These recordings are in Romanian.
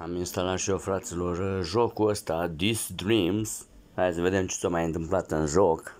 Am instalat și eu, fraților, uh, jocul ăsta, This Dreams. Hai să vedem ce s-a mai întâmplat în joc.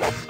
Oh!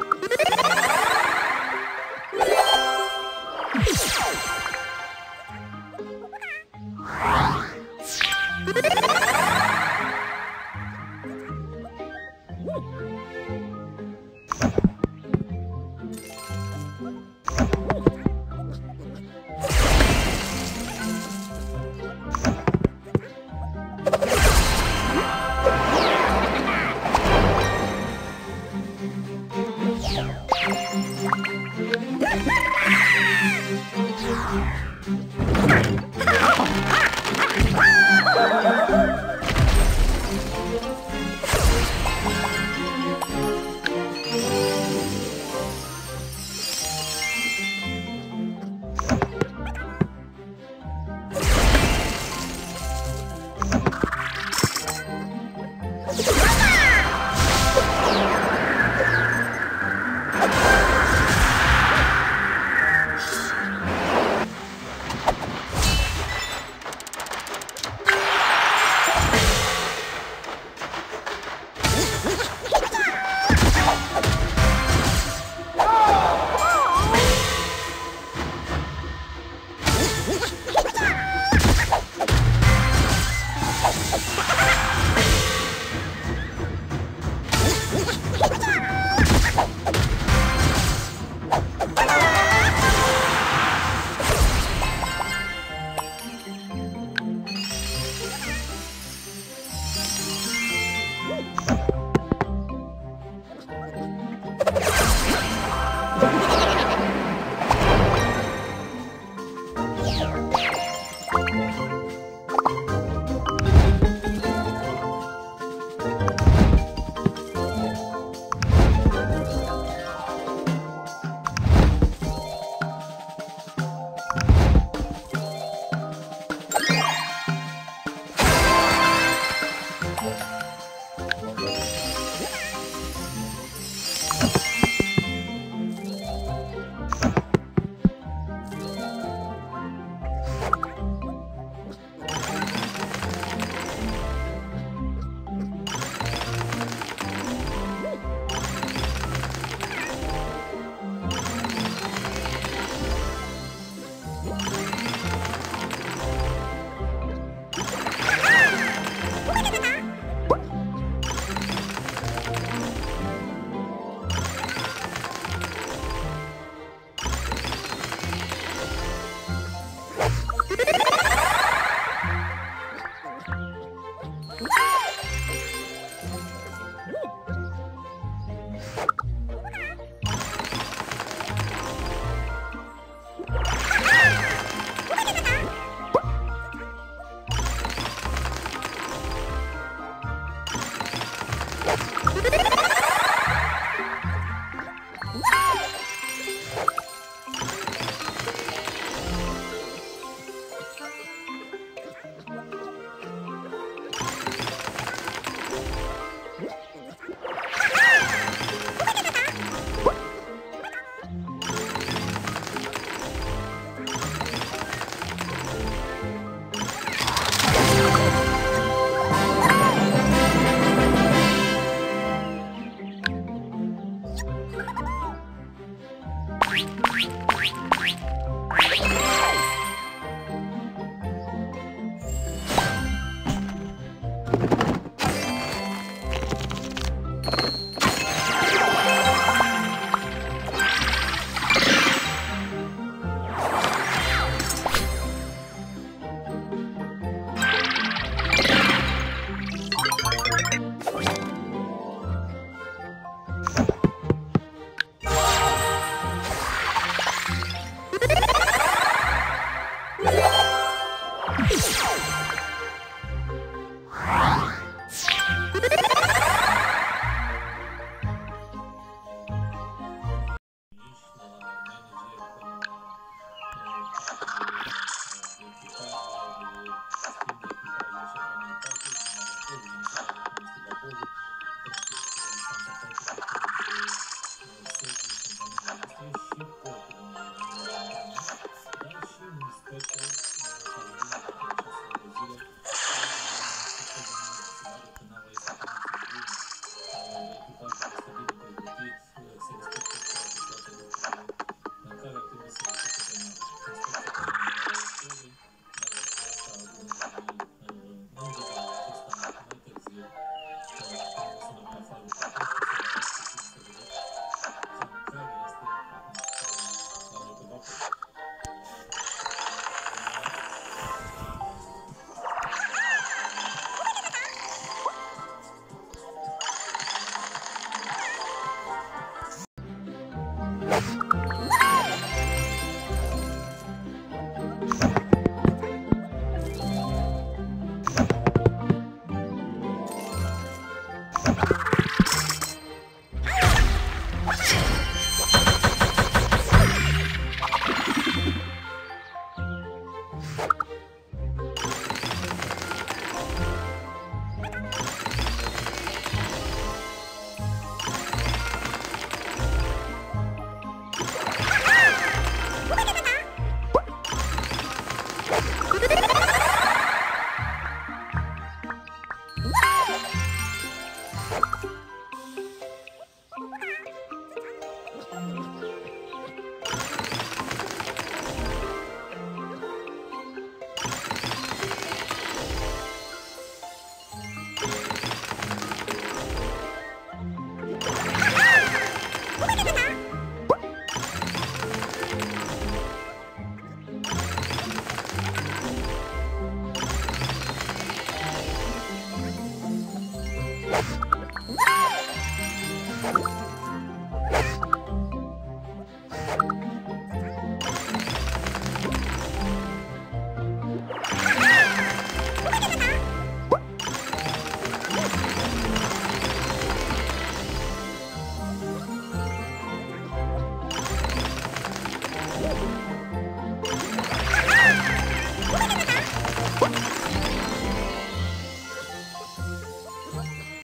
Bye. Ha ha ha! うん。